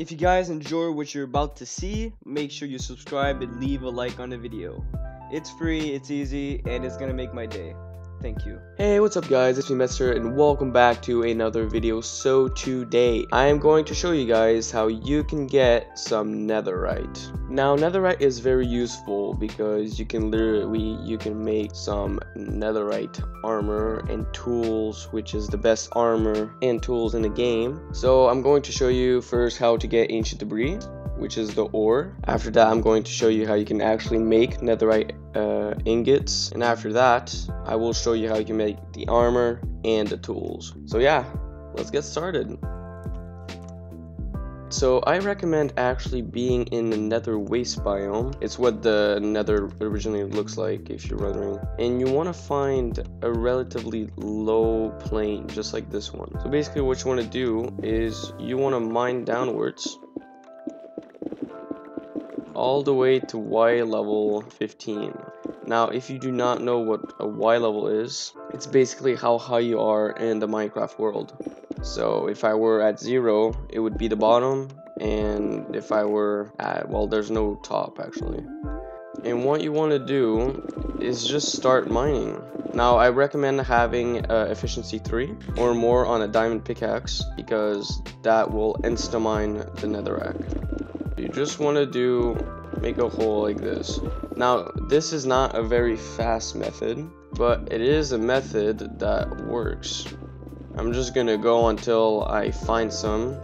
If you guys enjoy what you're about to see, make sure you subscribe and leave a like on the video. It's free, it's easy, and it's gonna make my day. Thank you. Hey, what's up guys? It's me Medster and welcome back to another video. So today, I am going to show you guys how you can get some netherite. Now, netherite is very useful because you can literally, you can make some netherite armor and tools, which is the best armor and tools in the game. So I'm going to show you first how to get ancient debris which is the ore. After that, I'm going to show you how you can actually make netherite uh, ingots. And after that, I will show you how you can make the armor and the tools. So yeah, let's get started. So I recommend actually being in the nether waste biome. It's what the nether originally looks like if you're wondering. And you want to find a relatively low plane just like this one. So basically what you want to do is you want to mine downwards all the way to Y level 15. Now, if you do not know what a Y level is, it's basically how high you are in the Minecraft world. So if I were at zero, it would be the bottom, and if I were at, well, there's no top actually. And what you want to do is just start mining. Now, I recommend having uh, efficiency 3 or more on a diamond pickaxe because that will insta-mine the netherrack you just want to do make a hole like this. Now this is not a very fast method but it is a method that works. I'm just gonna go until I find some.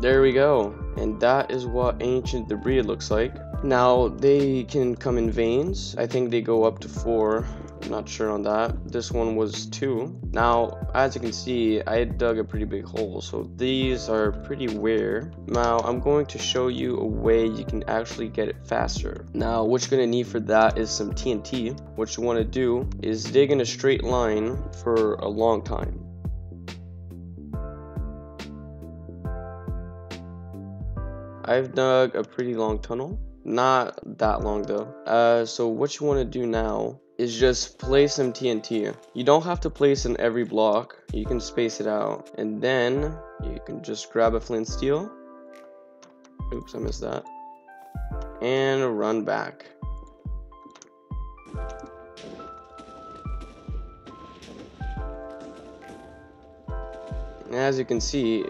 There we go. And that is what ancient debris looks like now they can come in veins I think they go up to four I'm not sure on that. This one was two. Now, as you can see, I dug a pretty big hole, so these are pretty rare. Now, I'm going to show you a way you can actually get it faster. Now, what you're going to need for that is some TNT. What you want to do is dig in a straight line for a long time. I've dug a pretty long tunnel. Not that long though. Uh, so what you want to do now is just place some TNT. You don't have to place in every block. You can space it out. And then you can just grab a flint steel. Oops, I missed that. And run back. as you can see,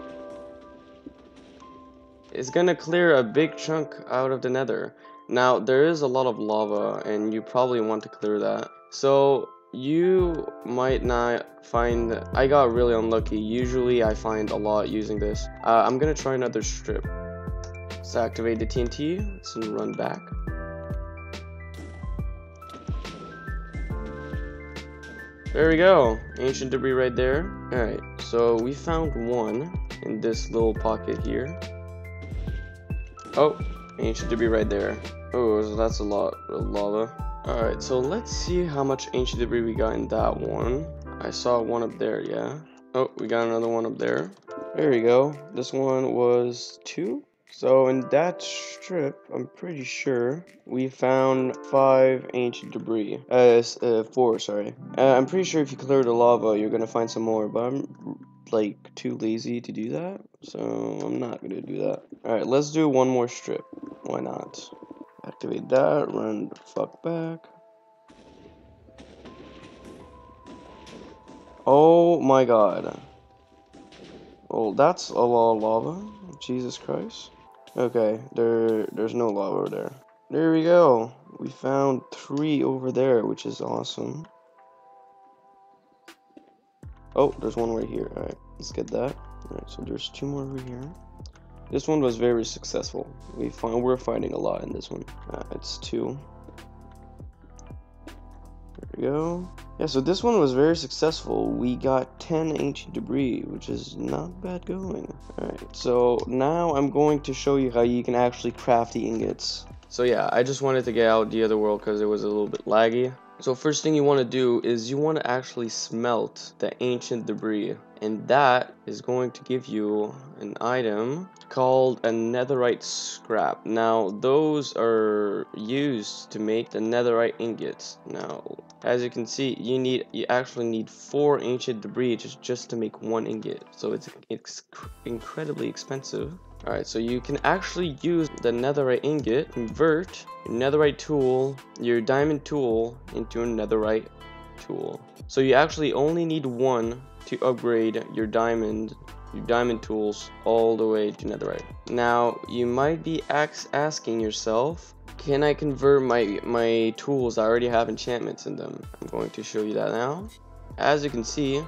it's gonna clear a big chunk out of the nether. Now, there is a lot of lava, and you probably want to clear that. So, you might not find... I got really unlucky. Usually, I find a lot using this. Uh, I'm gonna try another strip. Let's activate the TNT. Let's run back. There we go. Ancient debris right there. Alright, so we found one in this little pocket here. Oh, Ancient debris right there. Oh, so that's a lot of lava. Alright, so let's see how much ancient debris we got in that one. I saw one up there, yeah. Oh, we got another one up there. There we go. This one was two. So in that strip, I'm pretty sure we found five ancient debris. Uh, uh four, sorry. Uh, I'm pretty sure if you clear the lava, you're gonna find some more, but I'm like too lazy to do that, so I'm not gonna do that. Alright, let's do one more strip. Why not? Activate that, run the fuck back. Oh my god. Well, that's a lot of lava. Jesus Christ. Okay, there, there's no lava over there. There we go. We found three over there, which is awesome. Oh, there's one right here. Alright, let's get that. Alright, so there's two more over here. This one was very successful. We find we're finding a lot in this one. Uh, it's two. There we go. Yeah, so this one was very successful. We got 10 ancient debris, which is not bad going. Alright, so now I'm going to show you how you can actually craft the ingots. So yeah, I just wanted to get out the other world because it was a little bit laggy. So first thing you want to do is you want to actually smelt the ancient debris and that is going to give you an item called a netherite scrap. Now those are used to make the netherite ingots. Now as you can see you need you actually need four ancient debris just just to make one ingot. So it's, it's incredibly expensive. Alright, so you can actually use the netherite ingot, convert your netherite tool, your diamond tool, into a netherite tool. So you actually only need one to upgrade your diamond your diamond tools all the way to netherite. Now, you might be asking yourself, can I convert my, my tools I already have enchantments in them? I'm going to show you that now. As you can see,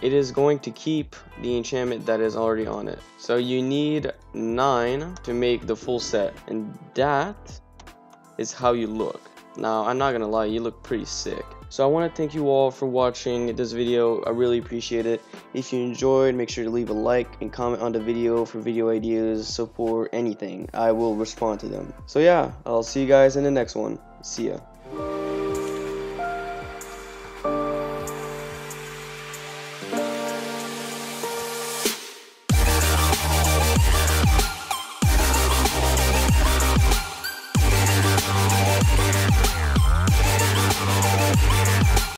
it is going to keep the enchantment that is already on it. So you need 9 to make the full set, and that is how you look. Now, I'm not gonna lie, you look pretty sick. So I want to thank you all for watching this video. I really appreciate it. If you enjoyed, make sure to leave a like and comment on the video for video ideas, support, anything. I will respond to them. So yeah, I'll see you guys in the next one. See ya.